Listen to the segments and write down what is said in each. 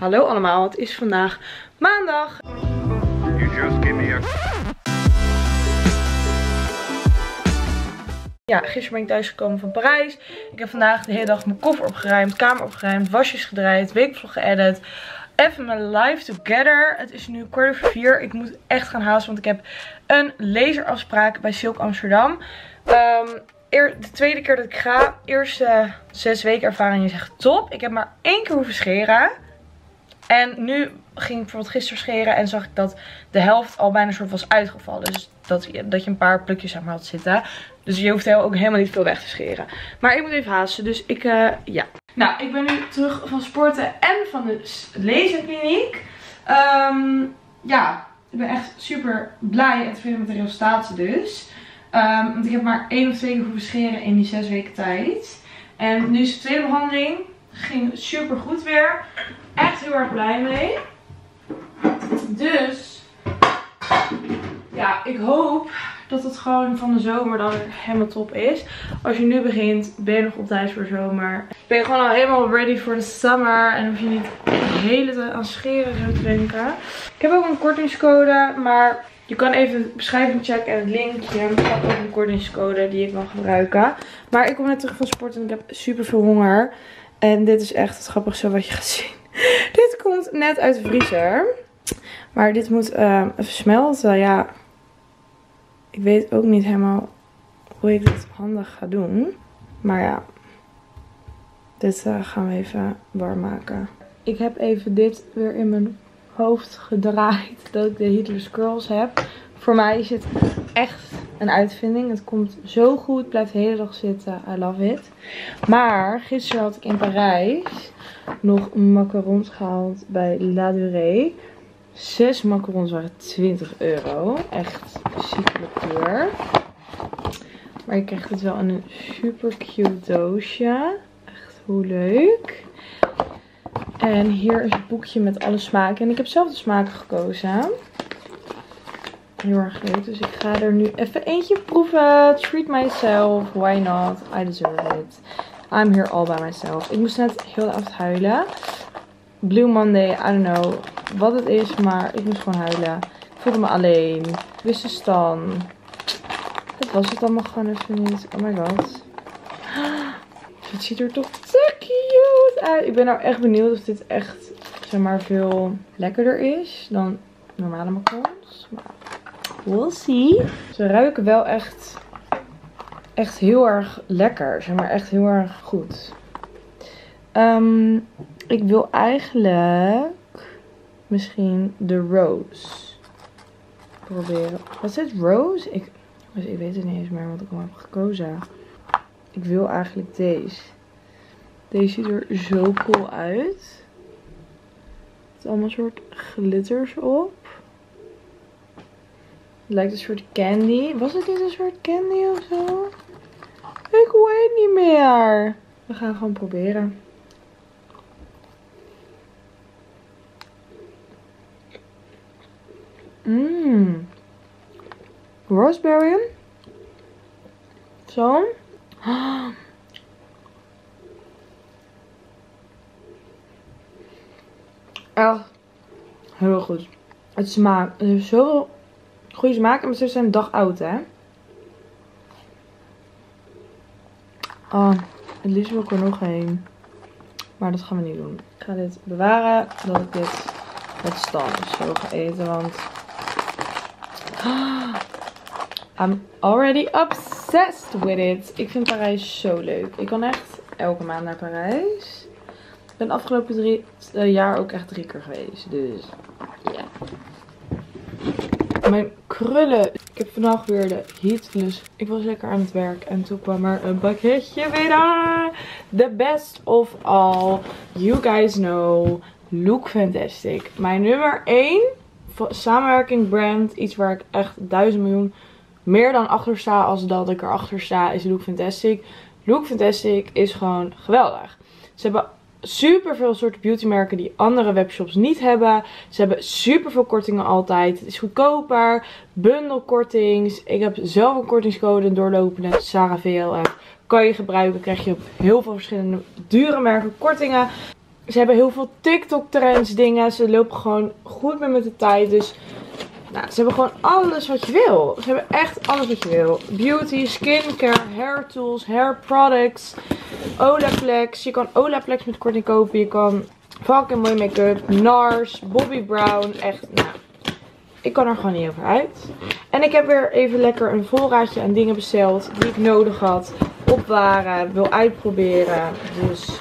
Hallo allemaal, het is vandaag maandag. Ja, gisteren ben ik thuisgekomen van Parijs. Ik heb vandaag de hele dag mijn koffer opgeruimd, kamer opgeruimd, wasjes gedraaid, weekvlog geëdit. Even mijn live together. Het is nu kwart over vier. Ik moet echt gaan haasten, want ik heb een laserafspraak bij Silk Amsterdam. Um, de tweede keer dat ik ga. Eerste zes weken ervaring is echt top. Ik heb maar één keer hoeven scheren. En nu ging ik bijvoorbeeld gisteren scheren en zag ik dat de helft al bijna soort was uitgevallen. Dus dat, dat je een paar plukjes zeg maar had zitten. Dus je hoeft ook helemaal niet veel weg te scheren. Maar ik moet even haasten, dus ik, uh, ja. Nou, ik ben nu terug van sporten en van de laserkliniek. Um, ja, ik ben echt super blij en tevreden met de resultaten dus. Um, want ik heb maar één of twee keer hoeven scheren in die zes weken tijd. En nu is de tweede behandeling. Ging super goed weer. Echt heel erg blij mee. Dus, ja, ik hoop dat het gewoon van de zomer dan helemaal top is. Als je nu begint, ben je nog op tijd voor zomer. Ben je gewoon al helemaal ready voor de summer. En hoef je niet de hele tijd aan scheren zo te denken. Ik heb ook een kortingscode, maar je kan even de beschrijving checken en het linkje. Ik heb ook een kortingscode die ik kan gebruiken. Maar ik kom net terug van sport en ik heb super veel honger. En dit is echt het grappigste wat je gaat zien. dit komt net uit de vriezer. Maar dit moet uh, even smelten. Ja, ik weet ook niet helemaal hoe ik dit handig ga doen. Maar ja, dit uh, gaan we even warm maken. Ik heb even dit weer in mijn hoofd gedraaid dat ik de Hitler's Curls heb. Voor mij is het echt een uitvinding. Het komt zo goed. Blijft de hele dag zitten. I love it. Maar gisteren had ik in Parijs nog macarons gehaald bij La Durée. Zes macarons waren 20 euro. Echt ziekelijk duur. Maar je krijgt het wel in een super cute doosje. Echt hoe leuk. En hier is het boekje met alle smaken. En ik heb zelf de smaken gekozen. Heel erg leuk. Dus ik ga er nu even eentje proeven. Treat myself. Why not? I deserve it. I'm here all by myself. Ik moest net heel de avond huilen. Blue Monday. I don't know wat het is. Maar ik moest gewoon huilen. Ik voelde me alleen. Wist de stan. Het was het allemaal gewoon even niet. Oh my god. Het ziet er toch ik ben nou echt benieuwd of dit echt, zeg maar, veel lekkerder is dan normale macarons. Maar we'll see. Ze ruiken wel echt, echt heel erg lekker. Zeg maar, echt heel erg goed. Um, ik wil eigenlijk misschien de rose proberen. Wat is? Rose? Ik, ik weet het niet eens meer wat ik al heb gekozen. Ik wil eigenlijk deze. Deze ziet er zo cool uit. Het is allemaal soort glitters op. Het lijkt een soort candy. Was het niet een soort candy of zo? Ik weet niet meer. We gaan gewoon proberen. Mmm. Raspberry. Zo. Echt heel goed. Het smaakt. Het heeft zoveel goede smaak. En ze zijn een dag oud, hè. Oh, het liefst wil ik er nog heen. Maar dat gaan we niet doen. Ik ga dit bewaren. Dat ik dit met stam zo ga eten. Want... I'm already obsessed with it. Ik vind Parijs zo leuk. Ik kan echt elke maand naar Parijs ben afgelopen drie, uh, jaar ook echt drie keer geweest. Dus ja. Mijn krullen. Ik heb vandaag weer de heat. Dus ik was lekker aan het werk. En toen kwam er een pakketje binnen. The best of all. You guys know. Look Fantastic. Mijn nummer 1 samenwerking brand. Iets waar ik echt duizend miljoen meer dan achter sta. Als dat ik erachter sta is Look Fantastic. Look Fantastic is gewoon geweldig. Ze hebben super veel soorten beautymerken die andere webshops niet hebben. Ze hebben super veel kortingen altijd. Het is goedkoper. Bundelkortings. Ik heb zelf een kortingscode doorlopende. Sarah VLF. Kan je gebruiken. Krijg je op heel veel verschillende dure merken kortingen. Ze hebben heel veel TikTok trends dingen. Ze lopen gewoon goed mee met de tijd. Dus nou, ze hebben gewoon alles wat je wil. Ze hebben echt alles wat je wil. Beauty, skincare, hair tools, hair products, Olaplex. Je kan Olaplex met korting kopen. Je kan fucking mooi make-up, NARS, Bobbi Brown. Echt, nou, ik kan er gewoon niet over uit. En ik heb weer even lekker een voorraadje aan dingen besteld die ik nodig had. Op waren, wil uitproberen. Dus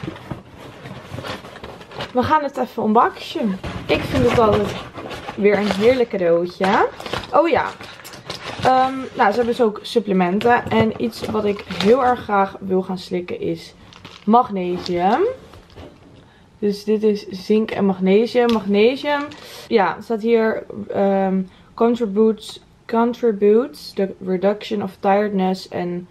we gaan het even unboxen. Ik vind het altijd weer een heerlijk cadeautje. Oh ja. Um, nou, ze hebben dus ook supplementen. En iets wat ik heel erg graag wil gaan slikken is magnesium. Dus dit is zink en magnesium. Magnesium, ja, staat hier um, contributes, contributes the reduction of tiredness and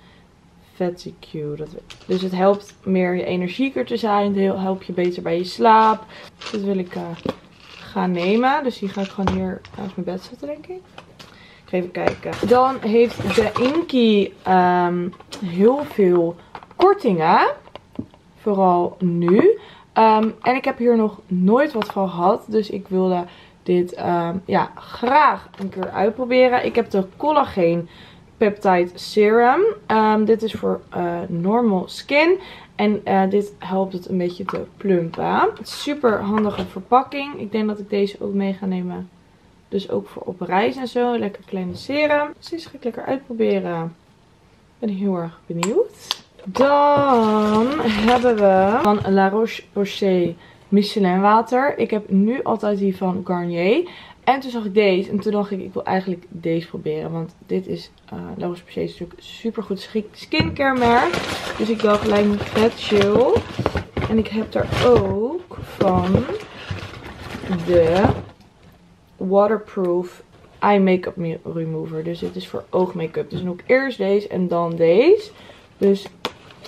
fatigue. Dat, dus het helpt meer je energieker te zijn. Het helpt je beter bij je slaap. Dat wil ik uh, gaan nemen. Dus die ga ik gewoon hier naast mijn bed zetten, denk ik. Ik even kijken. Dan heeft de Inky um, heel veel kortingen. Vooral nu. Um, en ik heb hier nog nooit wat van gehad. Dus ik wilde dit um, ja, graag een keer uitproberen. Ik heb de collagen peptide serum. Um, dit is voor uh, normal skin. En uh, dit helpt het een beetje te plumpen. Super handige verpakking. Ik denk dat ik deze ook mee ga nemen. Dus ook voor op reis en zo. Lekker kleine serum. Dus ga ik lekker uitproberen. Ik ben heel erg benieuwd. Dan hebben we van La Roche-Posay Michelin water. Ik heb nu altijd die van Garnier. En toen zag ik deze. En toen dacht ik, ik wil eigenlijk deze proberen. Want dit is uh, La Roche-Posay is natuurlijk super goed skincare merk. Dus ik dacht, lijkt me vet chill. En ik heb er ook van de Waterproof Eye Makeup Remover. Dus dit is voor oogmake-up. Dus dan ook eerst deze en dan deze. Dus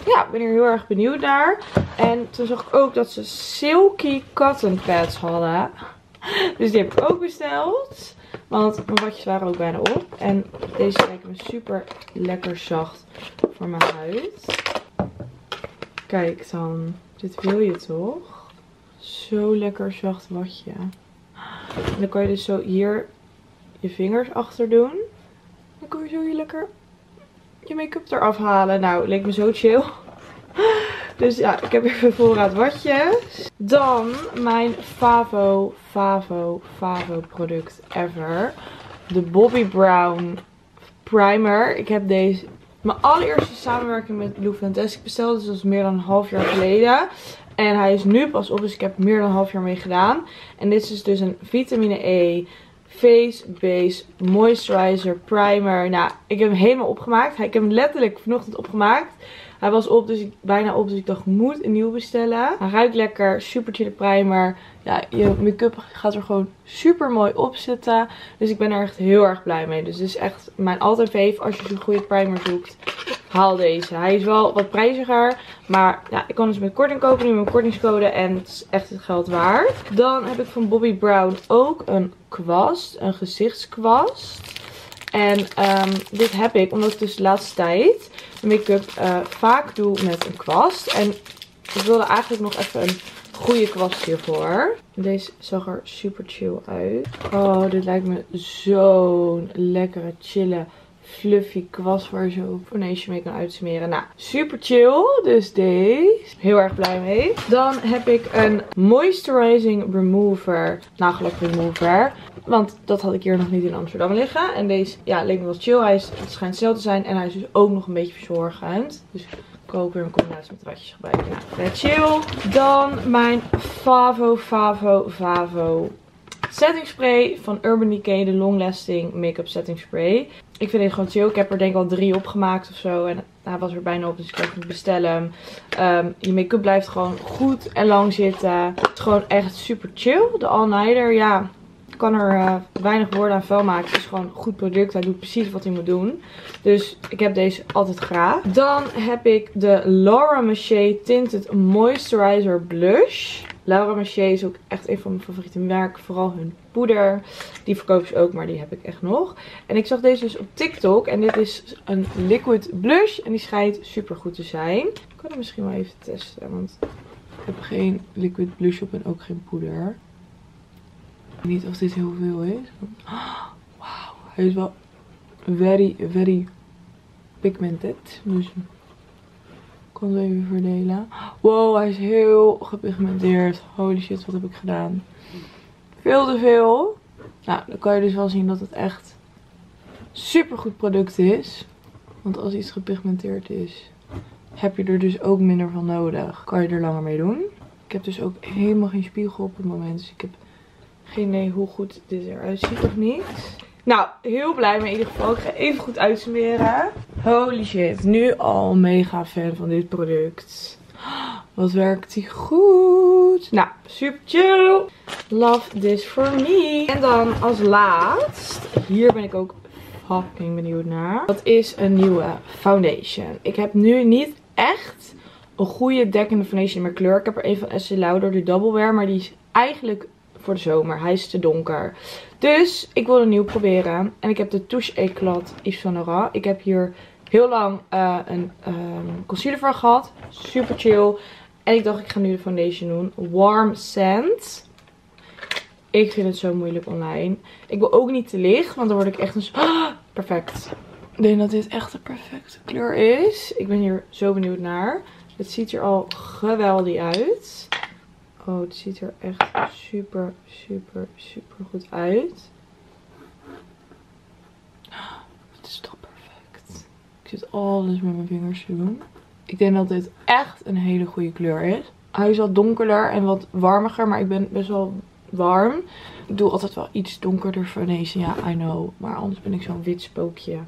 ja, ik ben hier heel erg benieuwd naar. En toen zag ik ook dat ze silky cotton pads hadden. Dus die heb ik ook besteld. Want mijn watjes waren ook bijna op. En deze lijken me super lekker zacht voor mijn huid. Kijk dan. Dit wil je toch? Zo lekker zacht watje. En dan kan je dus zo hier je vingers achter doen. Dan kun je zo hier lekker je make-up eraf halen. Nou, leek me zo chill. Dus ja, ik heb even voorraad watjes. Dan mijn Favo, Favo, Favo product ever. De Bobbi Brown Primer. Ik heb deze, mijn allereerste samenwerking met Lou Fantastic besteld. Dus dat is meer dan een half jaar geleden. En hij is nu pas op, dus ik heb meer dan een half jaar mee gedaan. En dit is dus een vitamine E Face Base Moisturizer Primer. Nou, ik heb hem helemaal opgemaakt. Ik heb hem letterlijk vanochtend opgemaakt. Hij was op, dus ik, bijna op, dus ik dacht, moet een nieuw bestellen. Hij ruikt lekker, super chille primer. Ja, je make-up gaat er gewoon super mooi op zitten. Dus ik ben er echt heel erg blij mee. Dus dit is echt mijn altijd fave als je een goede primer zoekt. Haal deze. Hij is wel wat prijziger. Maar ja, ik kan dus met korting kopen nu mijn kortingscode. En het is echt het geld waard. Dan heb ik van Bobbi Brown ook een kwast. Een gezichtskwast. En um, dit heb ik omdat ik dus de laatste tijd make-up uh, vaak doe met een kwast. En ik wilde eigenlijk nog even een goede kwast hiervoor. Deze zag er super chill uit. Oh, dit lijkt me zo'n lekkere, chille, fluffy kwast waar je zo foundation mee kan uitsmeren. Nou, super chill. Dus deze. Heel erg blij mee. Dan heb ik een moisturizing remover, nagellak remover. Want dat had ik hier nog niet in Amsterdam liggen. En deze, ja, leek me wel chill. Hij is, het schijnt zelf te zijn. En hij is dus ook nog een beetje verzorgend. Dus ik ook weer een combinatie met watjes gebruiken. Nou, chill. Dan mijn Favo, Favo, Favo setting spray van Urban Decay. De Long Lasting Makeup Setting Spray. Ik vind dit gewoon chill. Ik heb er denk ik al drie opgemaakt of zo. En hij was er bijna op, dus ik heb hem bestellen. Um, je make-up blijft gewoon goed en lang zitten. Het is gewoon echt super chill. De All Nighter, ja, kan er uh, weinig woorden aan vuil maken. Het is gewoon een goed product. Hij doet precies wat hij moet doen. Dus ik heb deze altijd graag. Dan heb ik de Laura Mercier Tinted Moisturizer Blush. Laura Mercier is ook echt een van mijn favoriete merken. Vooral hun poeder. Die verkopen ze ook, maar die heb ik echt nog. En ik zag deze dus op TikTok. En dit is een liquid blush. En die schijnt super goed te zijn. Ik kan hem misschien wel even testen. Want Ik heb geen liquid blush op en ook geen poeder. Niet of dit heel veel is. Wauw, hij is wel very, very pigmented. Dus even verdelen. Wow, hij is heel gepigmenteerd. Holy shit, wat heb ik gedaan. Veel te veel. Nou, dan kan je dus wel zien dat het echt super goed product is. Want als iets gepigmenteerd is, heb je er dus ook minder van nodig. Kan je er langer mee doen. Ik heb dus ook helemaal geen spiegel op het moment. Dus ik heb geen idee hoe goed dit eruit ziet of niet. Nou, heel blij mee in ieder geval. Ik ga even goed uitsmeren. Holy shit, nu al mega fan van dit product. Wat werkt die goed. Nou, super chill. Love this for me. En dan als laatst, hier ben ik ook fucking benieuwd naar. Dat is een nieuwe foundation. Ik heb nu niet echt een goede dekkende foundation in mijn kleur. Ik heb er een van Estee Lauder, de Double Wear. Maar die is eigenlijk voor de zomer. Hij is te donker. Dus ik wil een nieuw proberen. En ik heb de Touche Eclat Yves Saint Laurent. Ik heb hier heel lang uh, een um, concealer voor gehad. Super chill. En ik dacht ik ga nu de foundation doen. Warm Scent. Ik vind het zo moeilijk online. Ik wil ook niet te licht. Want dan word ik echt een... Ah, perfect. Ik denk dat dit echt de perfecte kleur is. Ik ben hier zo benieuwd naar. Het ziet er al geweldig uit. Oh, het ziet er echt super, super, super goed uit. Het is. Ik zit alles met mijn vingers te doen. Ik denk dat dit echt een hele goede kleur is. Hij is wat donkerder en wat warmiger, maar ik ben best wel warm. Ik doe altijd wel iets donkerder ja, I know. Maar anders ben ik zo'n wit spookje.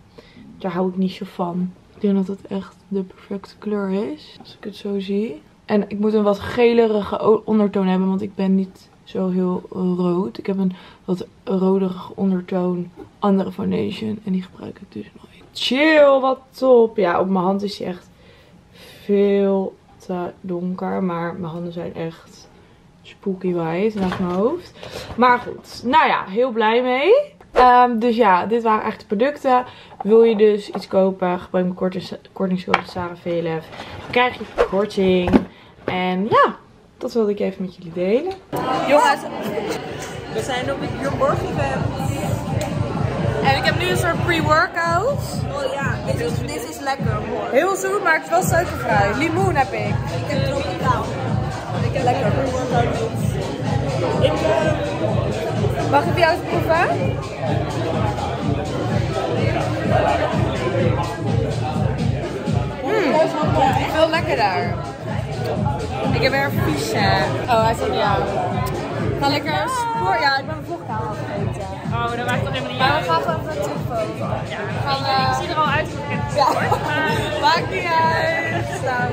Daar hou ik niet zo van. Ik denk dat het echt de perfecte kleur is. Als ik het zo zie. En ik moet een wat gelerige ondertoon hebben, want ik ben niet zo heel rood. Ik heb een wat roderige ondertoon, andere foundation. En die gebruik ik dus nooit. Chill, wat top. Ja, op mijn hand is hij echt veel te donker. Maar mijn handen zijn echt spooky white naast mijn hoofd. Maar goed, nou ja, heel blij mee. Um, dus ja, dit waren echt de producten. Wil je dus iets kopen, gebruik mijn kortingscode Sarah VLF. Krijg je korting. En ja, dat wilde ik even met jullie delen. Jongens, we zijn op het Björn event. En ik heb nu een soort pre-workout. Oh ja, dit is, dit is lekker hoor. Heel zoet, maar het is wel suikervrij. Limoen heb ik. Ik heb tropicaal. Ik heb lekker pre-workout. Ik, uh, mag ik jou eens proeven? Mm, veel lekkerder. Ik heb weer een vies. Oh, hij zegt ja. Ga lekker spoor. Ja, ik ben mijn vlogkamer vergeten. Oh, dat maakt toch helemaal niet uit. Maar we gaan gewoon even terugfoto. Ja, we gaan, uh... ik zie er al uit voor het ja. Maakt niet uit. Nou.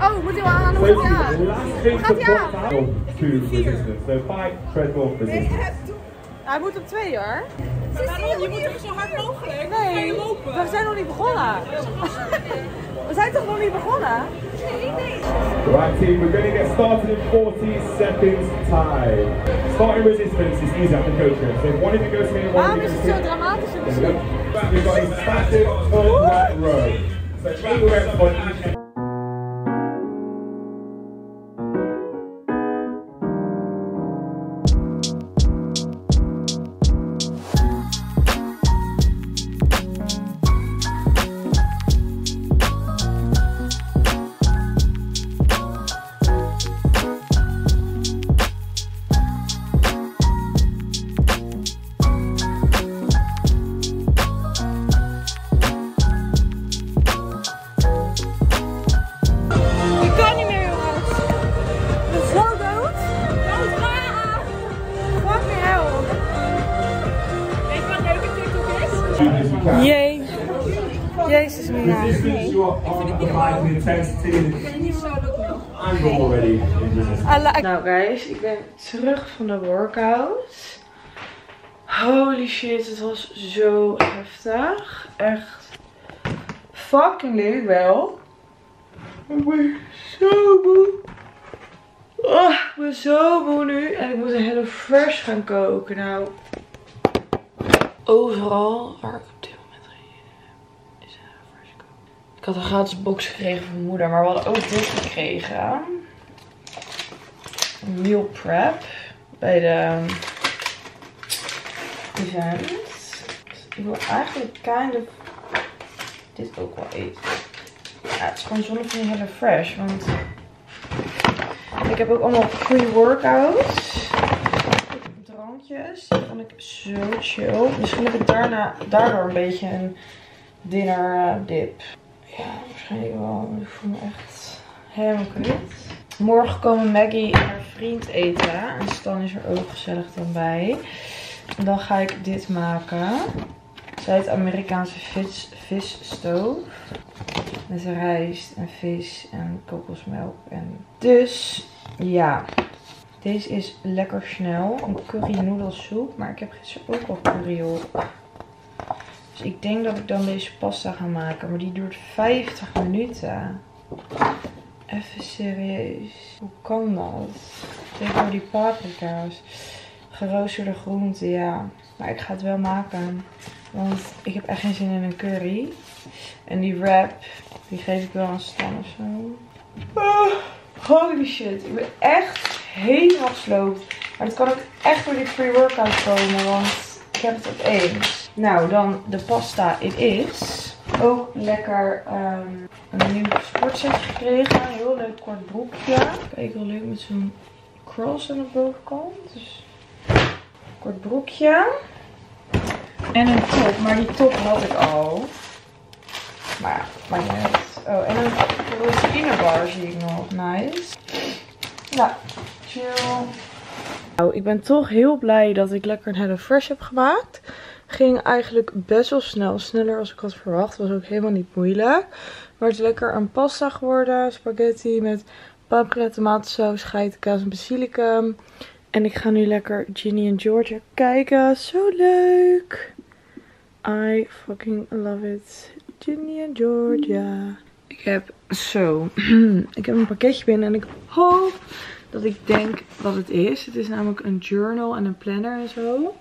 Oh, moet hij wel aan? Hoe gaat hij aan? Gaat hij aan? So five treadmill resistance. Hij moet op twee hoor. Waarom? Je moet toch zo hard mogelijk? Nee, we zijn nog niet begonnen. We zijn toch nog niet begonnen? Right team, we're going to get started in 40 seconds time. Starting resistance is easy after coaching. So one of you goes to me, one Waarom is het zo dramatisch? We've got a static on that row. So eight reps on each Nou guys, ik ben terug van de workout. Holy shit, het was zo heftig. Echt fucking leuk wel. Ik ben zo moe. Oh, ik ben zo moe nu. En ik moet een hele fresh gaan koken. Nou, overal waar ik op dit moment geen is een fresh koken. Ik had een gratis box gekregen van mijn moeder. Maar we hadden ook dit gekregen. Meal prep. Bij de event. Ik wil eigenlijk kind of dit ook wel eten. Het is gewoon zonne van hele fresh. Want ik heb ook allemaal pre-workouts. Drankjes. Die vond ik zo chill. Misschien heb ik daarna, daardoor een beetje een dinner eh, dip. Ja, waarschijnlijk wel. Ik voel me echt helemaal kut. Morgen komen Maggie en haar vriend eten. En Stan is er ook gezellig dan bij. En dan ga ik dit maken. Zuid-Amerikaanse vis, visstoof. Met rijst en vis en kokosmelk. En dus, ja. Deze is lekker snel. Een curry noedelsoep. Maar ik heb gisteren ook al curry op. Dus ik denk dat ik dan deze pasta ga maken. Maar die duurt 50 minuten. Even serieus. Hoe kan dat? Tegen die paprika's. Geroosterde groenten, ja. Maar ik ga het wel maken. Want ik heb echt geen zin in een curry. En die wrap, die geef ik wel aan Stan of zo. Ah, holy shit. Ik ben echt helemaal gesloopt. Maar het kan ook echt door die pre-workout komen. Want ik heb het opeens. Nou, dan de pasta. Het is ook lekker um, een nieuw sportset gekregen. Een heel leuk kort broekje. Kijk, wel leuk met zo'n cross aan de bovenkant. Dus kort broekje. En een top, maar die top had ik al. Maar ja, maakt niet. Oh, en een proteïne bar zie ik nog. Nice. Nou, chill. Nou, ik ben toch heel blij dat ik lekker een Hello Fresh heb gemaakt. Ging eigenlijk best wel snel. Sneller als ik had verwacht. Was ook helemaal niet moeilijk. Maar het is lekker een pasta geworden. Spaghetti met paprika, tomatensaus, geitenkaas en basilicum. En ik ga nu lekker Ginny en Georgia kijken. Zo leuk. I fucking love it. Ginny en Georgia. Ik heb zo. ik heb een pakketje binnen en ik hoop dat ik denk dat het is. Het is namelijk een journal en een planner en zo.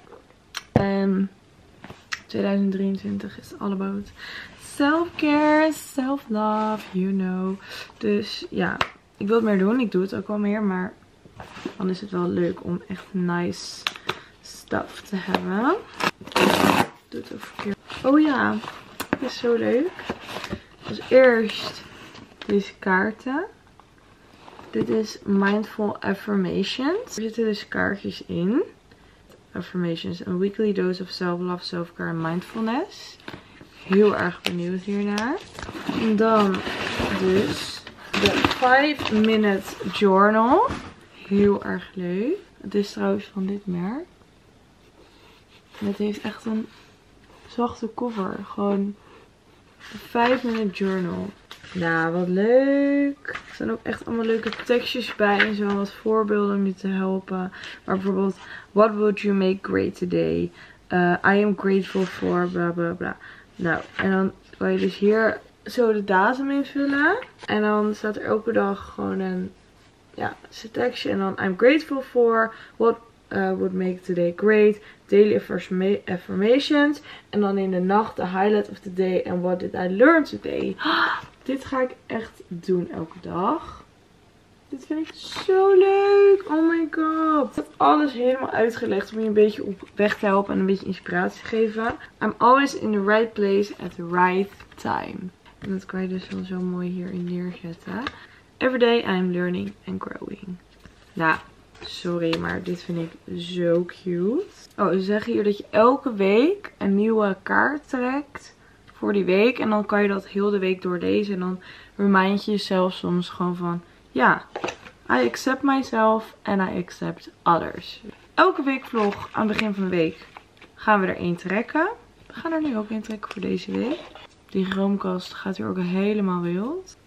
En 2023 is all about self-care, self-love, you know. Dus ja, ik wil het meer doen. Ik doe het ook wel meer, maar dan is het wel leuk om echt nice stuff te hebben. Doe het ook. Oh ja, is zo leuk. Als eerst deze kaarten. Dit is Mindful Affirmations. Er zitten dus kaartjes in. Affirmations. A weekly dose of self-love, self-care en mindfulness. Heel erg benieuwd hiernaar. En dan dus de 5 Minute Journal. Heel erg leuk. Het is trouwens van dit merk. Het heeft echt een zachte cover. Gewoon een 5 Minute Journal. Nou, wat leuk. Er zijn ook echt allemaal leuke tekstjes bij en zo. Wat voorbeelden om je te helpen. Maar bijvoorbeeld, what would you make great today? Uh, I am grateful for bla bla bla. Nou, en dan kan je dus hier zo de datum invullen. En dan staat er elke dag gewoon een ja, tekstje. En dan I'm grateful for what uh, would make today great. Daily affirmations. En dan in de nacht de highlight of the day. And what did I learn today? Dit ga ik echt doen elke dag. Dit vind ik zo leuk. Oh my god. Ik heb alles helemaal uitgelegd om je een beetje op weg te helpen en een beetje inspiratie te geven. I'm always in the right place at the right time. En dat kan je dus wel zo mooi hierin neerzetten. Every day I'm learning and growing. Nou, sorry, maar dit vind ik zo cute. Oh, ze zeggen hier dat je elke week een nieuwe kaart trekt voor die week. En dan kan je dat heel de week doorlezen. En dan remind je jezelf soms gewoon van, ja, I accept myself and I accept others. Elke week vlog aan het begin van de week gaan we er trekken. We gaan er nu ook één trekken voor deze week. Die roomkast gaat hier ook helemaal wild.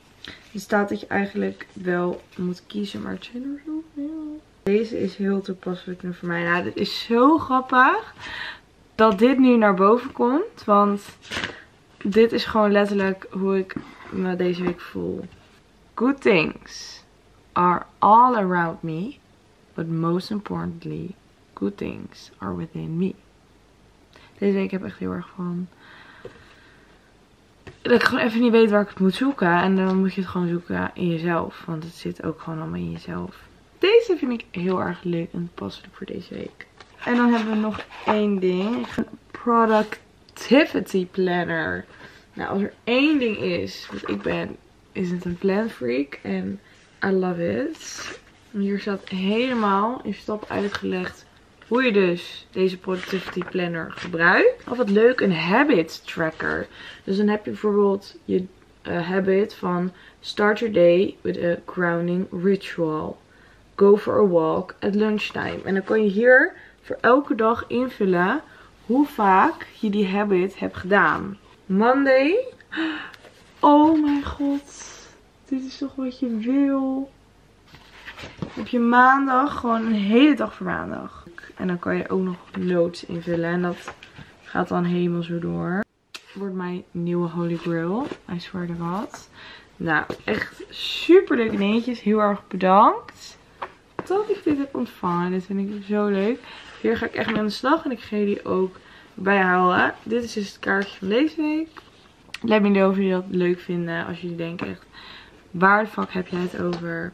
Er staat dat je eigenlijk wel moet kiezen, maar het zijn er zoveel. Deze is heel toepasselijk nu voor mij. Nou, dit is zo grappig dat dit nu naar boven komt. Want dit is gewoon letterlijk hoe ik me deze week voel. Good things are all around me. But most importantly, good things are within me. Deze week heb ik echt heel erg van dat ik gewoon even niet weet waar ik het moet zoeken. En dan moet je het gewoon zoeken in jezelf. Want het zit ook gewoon allemaal in jezelf. Deze vind ik heel erg leuk en passelijk voor deze week. En dan hebben we nog één ding. Productivity planner. Nou, als er één ding is wat ik ben, is het een plan freak. En I love it. Hier staat helemaal in stap uitgelegd hoe je dus deze productivity planner gebruikt. Of wat leuk, een habit tracker. Dus dan heb je bijvoorbeeld je uh, habit van start your day with a grounding ritual. Go for a walk at lunchtime. En dan kan je hier voor elke dag invullen hoe vaak je die habit hebt gedaan. Monday. Oh mijn god. Dit is toch wat je wil. Heb je maandag gewoon een hele dag voor maandag. En dan kan je ook nog notes invullen. En dat gaat dan helemaal zo door. Wordt mijn nieuwe Holy Grail. I swear to God. Nou, echt super leuke dingetjes. Heel erg bedankt. Dat ik dit heb ontvangen. Dit vind ik zo leuk. Hier ga ik echt mee aan de slag. En ik ga jullie ook bijhouden. Dit is dus het kaartje van deze week. Let me know of jullie dat leuk vinden. Als jullie denken echt, waar de fuck heb jij het over?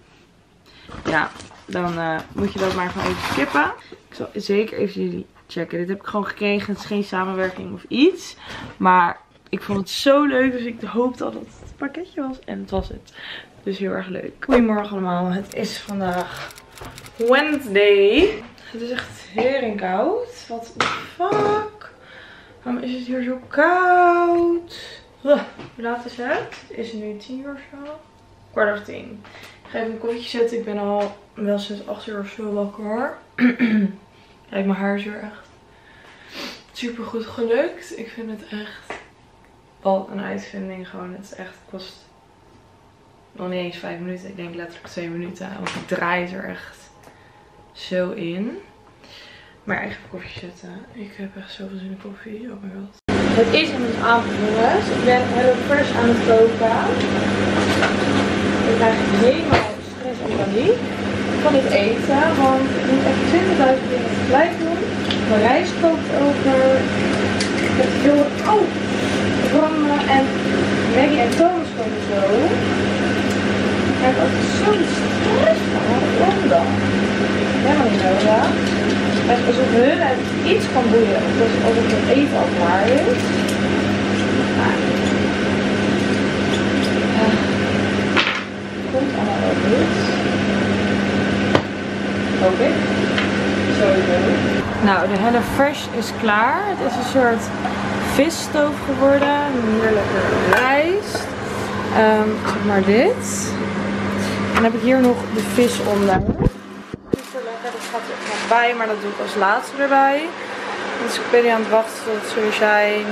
Ja, dan uh, moet je dat maar gewoon even skippen. Ik zal zeker even jullie checken. Dit heb ik gewoon gekregen. Het is geen samenwerking of iets. Maar ik vond het zo leuk. Dus ik hoop dat het het pakketje was. En het was het. Dus heel erg leuk. Goedemorgen allemaal. Het is vandaag Wednesday. Het is echt heel koud. Wat de fuck? Waarom is het hier zo koud? Hoe laat is het? Is het nu tien uur of zo? Kwart over tien. Ik ga even een koffietje zetten. Ik ben al wel sinds 8 uur of zo wakker. Kijk, mijn haar is weer echt super goed gelukt. Ik vind het echt wat een uitvinding. Gewoon, het is echt, het kost nog niet eens 5 minuten. Ik denk letterlijk 2 minuten. Want ik draai er echt zo in. Maar even koffie zetten. Ik heb echt zoveel zin in koffie. Oh my god. Het is inmiddels avond jongens. Ik ben Hello Fresh aan het koken. Ik krijg helemaal stress en paniek van dit eten. Want ik moet echt 20.000 dingen tegelijk doen. Mijn rijst kookt over. Ik heb veel... Oh! Branden en Maggie en Thomas komen zo. Ik heb altijd zo'n stress van. Waarom dan? Helemaal niet. Alsof hun het iets kan boeien. Of alsof het eten al klaar is. Maar... Uh, komt allemaal wel goed. Hoop ik. Nou, de Hello Fresh is klaar. Het is een soort visstoof geworden. Hier lekker rijst. Um, maar dit. En dan heb ik hier nog de vis onder. Gaat er nog bij, maar dat doe ik als laatste erbij. Dus ik ben hier aan het wachten tot het zo zijn.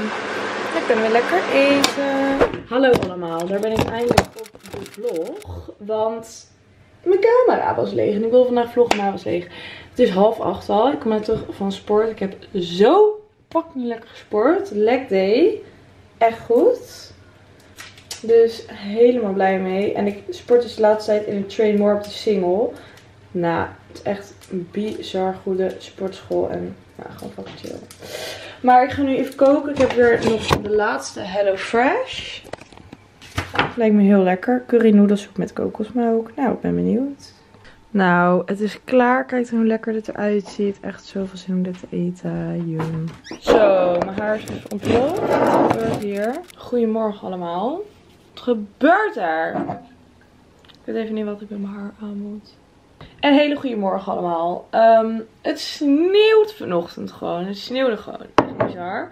Dan kunnen we lekker eten. Hallo allemaal, daar ben ik eindelijk op de vlog. Want mijn camera was leeg. En ik wil vandaag vloggen, maar was leeg. Het is half acht al. Ik kom net terug van sport. Ik heb zo fucking lekker gesport. Leg day. Echt goed. Dus helemaal blij mee. En ik sport dus de laatste tijd in een train more op de single. Nou, het is echt een bizar goede sportschool. En ja, gewoon fucking chill. Maar ik ga nu even koken. Ik heb weer nog de laatste Hello Fresh. Lijkt me heel lekker. Curry noedelsoep met kokosmelk. Nou, ik ben benieuwd. Nou, het is klaar. Kijk hoe lekker dit eruit ziet. Echt zoveel zin om dit te eten. Yum. Zo, mijn haar is dus ontploft. Wat gebeurt hier? Goedemorgen allemaal. Wat gebeurt er? Ik weet even niet wat ik met mijn haar aan moet. En hele goede morgen allemaal. Um, het sneeuwt vanochtend gewoon. Het sneeuwde gewoon. Bizar.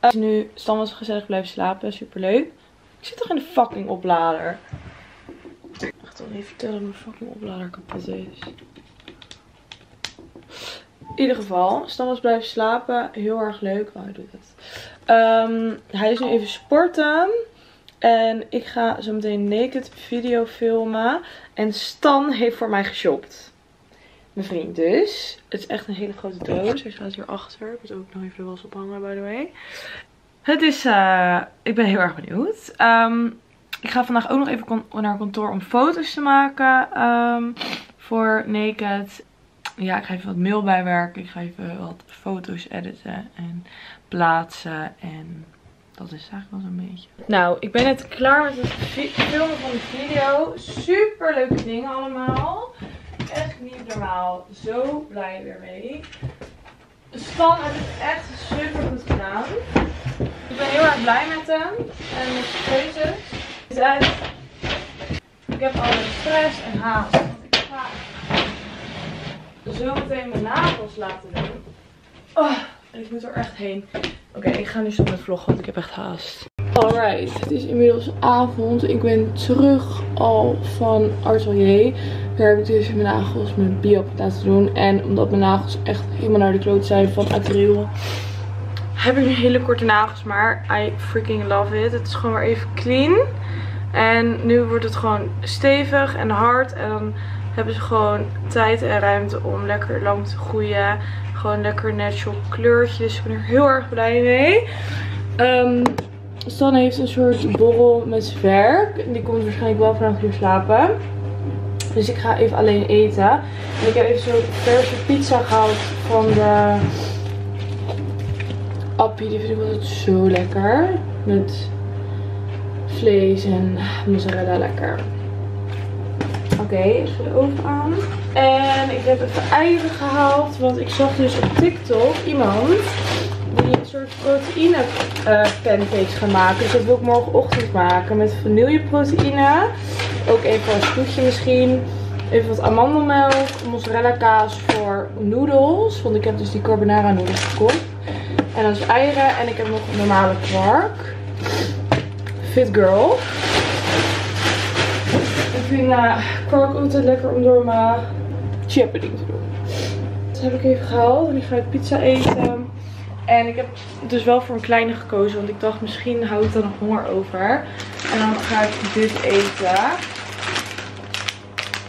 Uh, nu Stam was gezellig blijven slapen. Super leuk. Ik zit toch in de fucking oplader. Wacht dan even vertellen dat mijn fucking oplader kapot is. In ieder geval, was blijven slapen. Heel erg leuk. Oh, hij doet het. Um, hij is nu even sporten. En ik ga zo meteen naked video filmen. En Stan heeft voor mij geshopt. Mijn vriend dus. Het is echt een hele grote doos. Hij staat hier achter. Ik moet ook nog even de was ophangen by the way. Het is, uh, ik ben heel erg benieuwd. Um, ik ga vandaag ook nog even naar kantoor om foto's te maken. Um, voor Naked. Ja, ik ga even wat mail bijwerken. Ik ga even wat foto's editen en plaatsen. En Dat is eigenlijk wel zo'n beetje. Nou, ik ben net klaar met het filmen van de video. Super leuke dingen allemaal. Echt niet normaal. Zo blij weer mee. Stan heeft het echt super goed gedaan. Ik ben heel erg blij met hem. En met zijn keuzes. Echt... Ik heb al stress en haast. Want ik ga zo meteen mijn nagels laten doen. Oh, en ik moet er echt heen. Oké, ik ga nu stoppen met vloggen, want ik heb echt haast. Alright, het is inmiddels avond. Ik ben terug al van Atelier. Daar heb ik dus mijn nagels met bio laten doen. En omdat mijn nagels echt helemaal naar de kloot zijn van acryl. Heb ik nu hele korte nagels, maar I freaking love it. Het is gewoon weer even clean. En nu wordt het gewoon stevig en hard. En dan hebben ze gewoon tijd en ruimte om lekker lang te groeien. Gewoon lekker natural kleurtjes. Ik ben er heel erg blij mee. Um, Stan heeft een soort borrel met werk. Die komt waarschijnlijk wel vanaf hier slapen. Dus ik ga even alleen eten. En ik heb even zo'n verse pizza gehaald van de Appie. Die vind ik altijd zo lekker. Met vlees en mozzarella lekker. Oké, okay, ga de oven aan. En ik heb even eieren gehaald. Want ik zag dus op TikTok iemand die een soort proteïne pancakes gaan maken. Dus dat wil ik morgenochtend maken. Met vanilleproteïne. Ook even als groetje misschien. Even wat amandelmelk. Mozzarella kaas voor noedels. Want ik heb dus die carbonara noedels gekocht. En dan is eieren. En ik heb nog normale kwark. Fit girl. Ik vind uh, kwark altijd lekker om door mijn chippening te doen. Dat heb ik even gehaald. En nu ga ik pizza eten. En ik heb dus wel voor een kleine gekozen. Want ik dacht misschien houdt ik dan nog honger over. En dan ga ik dit eten.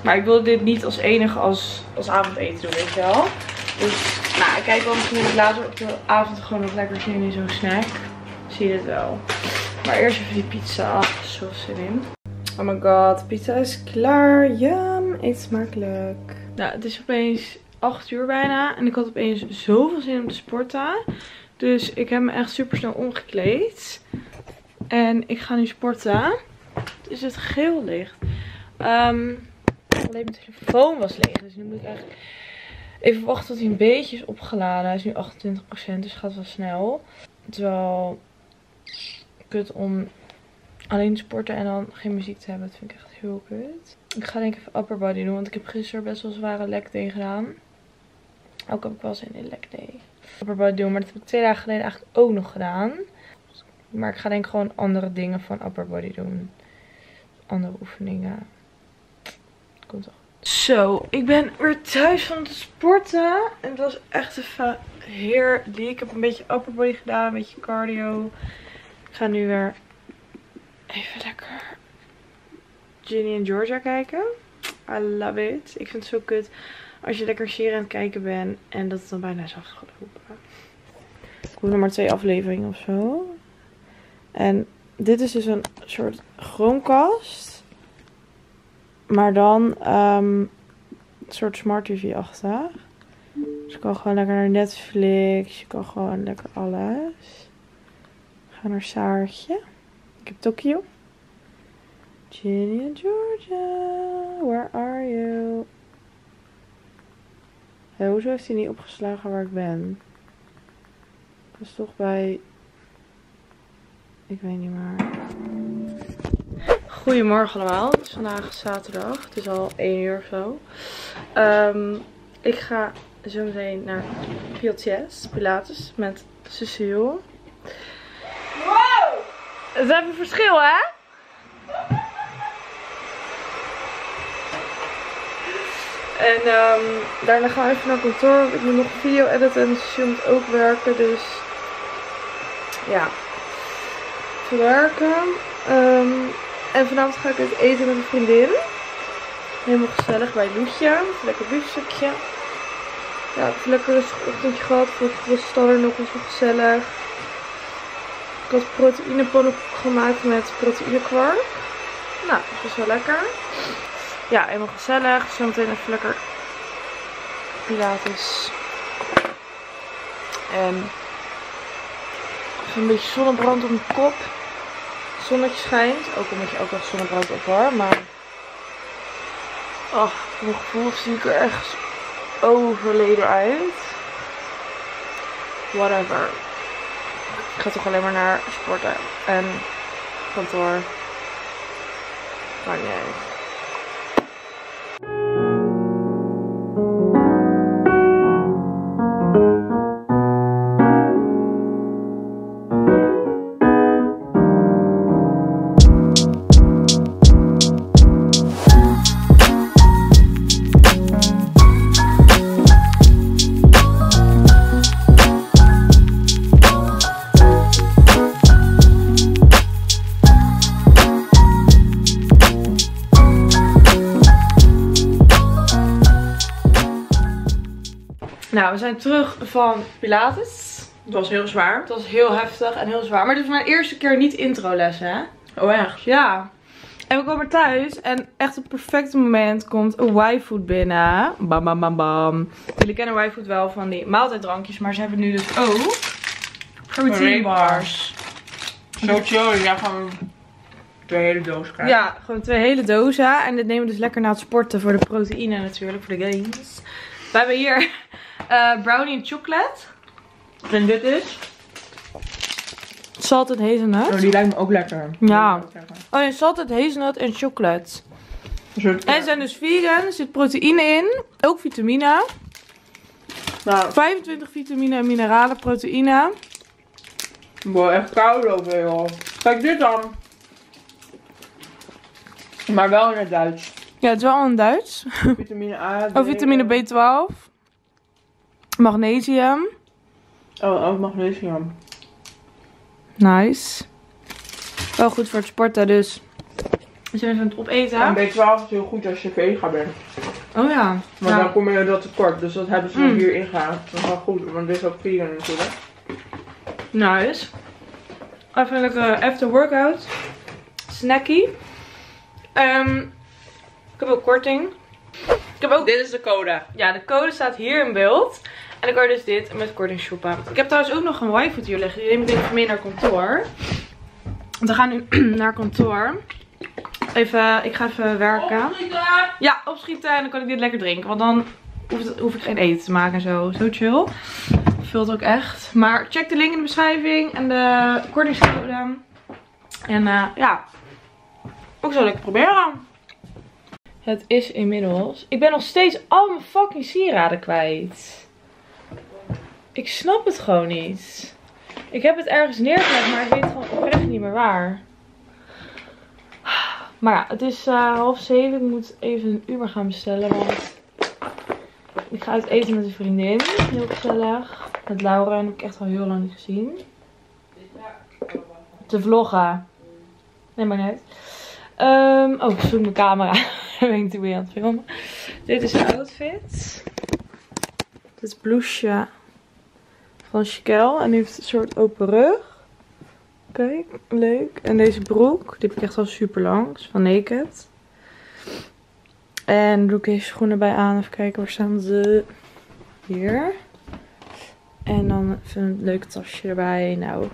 Maar ik wil dit niet als enige als, als avondeten doen, weet je wel. Dus nou, ik kijk wel misschien ik later op de avond gewoon nog lekker zin in zo'n snack. Zie je het wel. Maar eerst even die pizza. Zo zin in. Oh my god, pizza is klaar. Yum, eet smakelijk. Nou, het is opeens 8 uur bijna. En ik had opeens zoveel zin om te sporten. Dus ik heb me echt super snel omgekleed. En ik ga nu sporten. Dus het geel licht. Um, alleen mijn telefoon was leeg. Dus nu moet ik eigenlijk even wachten tot hij een beetje is opgeladen. Hij is nu 28%, dus gaat wel snel. Is wel kut om alleen te sporten en dan geen muziek te hebben. Dat vind ik echt heel kut. Ik ga denk ik even upper body doen, want ik heb gisteren best wel zware leg day gedaan. Ook heb ik wel zin in leg day. Doen, maar dat heb ik twee dagen geleden eigenlijk ook nog gedaan. Maar ik ga denk ik gewoon andere dingen van upper body doen. Andere oefeningen. Komt wel. Zo, ik ben weer thuis van het sporten. En het was echt even heerlijk. Ik heb een beetje upper body gedaan, een beetje cardio. Ik ga nu weer even lekker Ginny en Georgia kijken. I love it. Ik vind het zo kut als je lekker serie aan het kijken bent en dat het dan bijna is afgelopen. Ik hoef nog maar twee afleveringen of zo. En dit is dus een soort chromecast. Maar dan um, een soort smart TV-achtig. Dus je kan gewoon lekker naar Netflix. Je kan gewoon lekker alles. Ga naar Saartje. Ik heb Tokio. Ginny and Georgia, where are you? Hey, hoezo heeft hij niet opgeslagen waar ik ben? Dat is toch bij... Ik weet niet meer. Goedemorgen allemaal. Het is vandaag zaterdag. Het is al 1 uur of zo. Um, ik ga zo meteen naar PLTS, Pilates, met Cecile. Wow! Het is even verschil, hè? En um, daarna gaan we even naar kantoor. Ik moet nog video editen en Cecile moet ook werken. Dus ja, verwerken. Um, en vanavond ga ik het eten met een vriendin. Helemaal gezellig bij Loetje. Lekker biefstukje. Ja, een lekker rustig ochtendje gehad. Vanochtend was Stan nog eens gezellig. Ik had proteïnepannen gemaakt met proteïnekwark. Nou, dat was wel lekker. Ja, helemaal gezellig. Zometeen even lekker pilates. En een beetje zonnebrand op mijn kop. Zonnetje schijnt. Ook omdat je ook nog zonnebrand op hoor. Maar. Voor mijn gevoel zie ik er echt overleden uit. Whatever. Ik ga toch alleen maar naar sporten en kantoor. Maakt niet. Nou, we zijn terug van Pilates. Het was heel zwaar. Het was heel heftig en heel zwaar. Maar dit is mijn eerste keer niet introles, hè? Oh echt? Ja. En we komen thuis en echt op het perfecte moment komt een Y-food binnen. Bam, bam, bam, bam. Jullie kennen Y-food wel van die maaltijddrankjes, maar ze hebben nu dus ook protein bars. Zo chill, ja gewoon twee hele krijgen. Ja, gewoon twee hele dozen. En dit nemen we dus lekker na het sporten voor de proteïne natuurlijk, voor de gains. We hebben hier eh, brownie en chocolate. En dit is? Salted hazelnut. Oh, die lijkt me ook lekker. Ja. Oh ja, salted hazelnut en chocolate. Soort, En zijn dus vegan, er zit proteïne in, ook vitamine. nou, 25 vitamine en mineralen, proteïne. boah, echt koud over joh. Kijk dit dan. Maar wel in het Duits. Ja, het is wel in Duits. Vitamine A. Oh, vitamine B12. Magnesium. Oh, ook magnesium. Nice. Wel goed voor het sporten, dus. We zijn aan het opeten. En B12 is heel goed als je vegan bent. Oh ja. Maar dan kom je dat tekort. Dus dat hebben ze Mm. hier ingehaald. Dat is wel goed, want dit is ook vegan natuurlijk. nice. Even een lekkere after workout. Snacky. Ehm, ik heb ook korting. Ik heb ook Dit is de code. Ja, de code staat hier in beeld. En dan kan je dus dit met korting shoppen. Ik heb trouwens ook nog een wifi hier liggen. Die neem ik even mee naar kantoor. Want we gaan nu naar kantoor. Even, ik ga even werken. Ja, opschieten en dan kan ik dit lekker drinken. Want dan hoef, het- hoef ik geen eten te maken en zo. Zo chill. Vult ook echt. Maar check de link in de beschrijving en de kortingscode. En eh, ja, ook zo lekker proberen. Het is inmiddels. Ik ben nog steeds al mijn fucking sieraden kwijt. Ik snap het gewoon niet. Ik heb het ergens neergelegd, maar ik weet gewoon oprecht niet meer waar. Maar ja, het is eh, half zeven. Ik moet even een Uber gaan bestellen, want ik ga uit eten met een vriendin. Heel gezellig. Met Laura en heb ik echt al heel lang niet gezien. Te vloggen. Nee, maar net. Ehm, oh, ik zoek mijn camera. Ben ik weer aan het filmen. Dit is een outfit. Dit blouseje van Chiquel. En die heeft een soort open rug. Kijk, leuk. En deze broek, die heb ik echt al super lang. is van Naked. En doe ik deze schoenen bij aan. Even kijken, waar staan ze? Hier. En dan een leuk tasje erbij. Nou,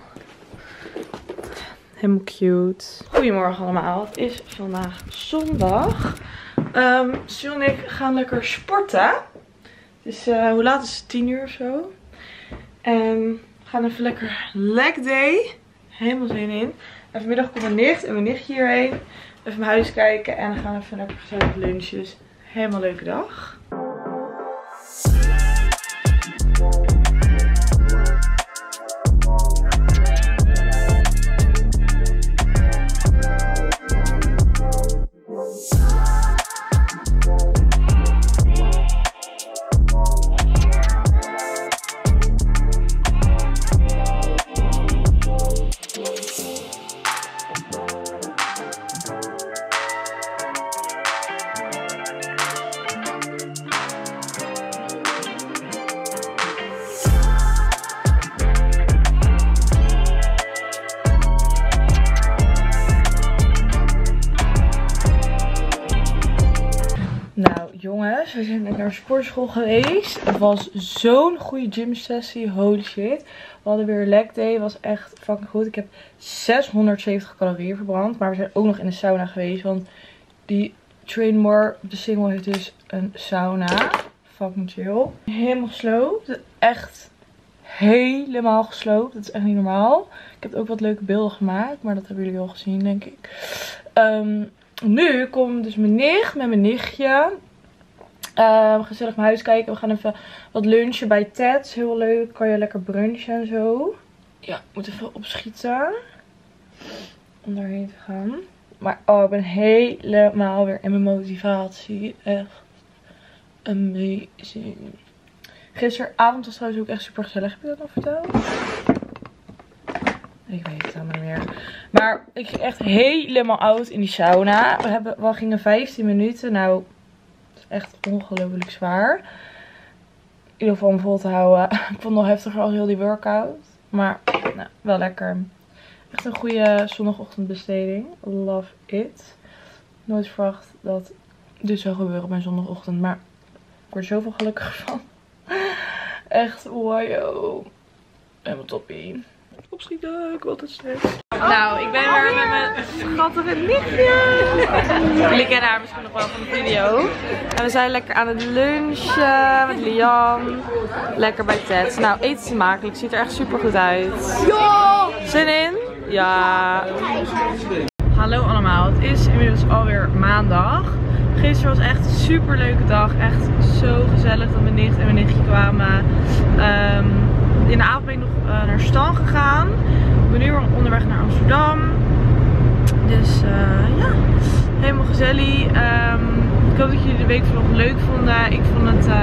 helemaal cute. Goedemorgen allemaal. Het is vandaag zondag. Sil en ik gaan lekker sporten. Dus eh, hoe laat is het? 10 uur of zo. En we gaan even lekker leg day. Helemaal zin in. En vanmiddag komt mijn nicht en mijn nichtje hierheen. Even mijn huis kijken en dan gaan we even lekker gezellig lunchen. Dus helemaal leuke dag. Sportschool geweest. Het was zo'n goede gym sessie. Holy shit. We hadden weer leg day. was echt fucking goed. Ik heb 670 calorieën verbrand. Maar we zijn ook nog in de sauna geweest. Want die Train More, de single, heeft dus een sauna. Fucking chill. Helemaal gesloopt. Echt helemaal gesloopt. Dat is echt niet normaal. Ik heb ook wat leuke beelden gemaakt. Maar dat hebben jullie al gezien, denk ik. Ehm, nu komt dus mijn nicht met mijn nichtje. Uh, gezellig mijn huis kijken. We gaan even wat lunchen bij Ted. Heel leuk. Kan je lekker brunchen en zo. Ja, ik moet even opschieten. Om daarheen te gaan. Maar oh, ik ben helemaal weer in mijn motivatie. Echt amazing. Gisteravond was trouwens ook echt super gezellig. Heb je dat nog verteld? Ik weet het helemaal niet meer. Maar ik ging echt helemaal oud in die sauna. We, hebben, we gingen 15 minuten. Nou, echt ongelooflijk zwaar. In ieder geval om vol te houden. Ik vond het nog heftiger als heel die workout. Maar nou, wel lekker. Echt een goede zondagochtendbesteding. Love it. Nooit verwacht dat dit zou gebeuren op mijn zondagochtend. Maar ik word zoveel gelukkiger van. Echt, wow. Helemaal toppie. Opschieten, ik wil stress. Nou, ik ben weer met mijn schattige nichtje. Jullie kennen haar misschien nog wel van de video. En we zijn lekker aan het lunchen met Lian. Lekker bij Ted. Nou, eten smakelijk. Ziet er echt super goed uit. Ja! Zin in? Ja. Hallo allemaal. Het is inmiddels alweer maandag. Gisteren was echt een super leuke dag. Echt zo gezellig dat mijn nicht en mijn nichtje kwamen. Um, in de avond ben ik nog uh, naar Stan gegaan. Ik ben nu onderweg naar Amsterdam. Dus uh, ja, helemaal gezellig. Um, ik hoop dat jullie de week vlog leuk vonden. Ik vond het uh,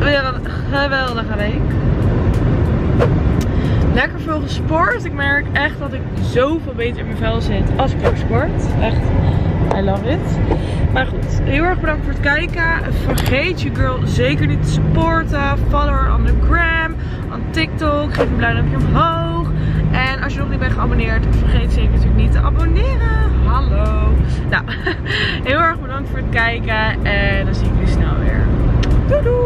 een geweldige week. Lekker veel gesport. Ik merk echt dat ik zoveel beter in mijn vel zit als ik heb sport. Echt, I love it. Maar goed, heel erg bedankt voor het kijken. Vergeet je girl zeker niet te supporten. Follow haar on the gram, on TikTok. Geef een blauw duimpje omhoog. En als je nog niet bent geabonneerd, vergeet zeker natuurlijk niet te abonneren. Hallo. Nou, heel erg bedankt voor het kijken. En dan zie ik jullie snel weer. Doei doei.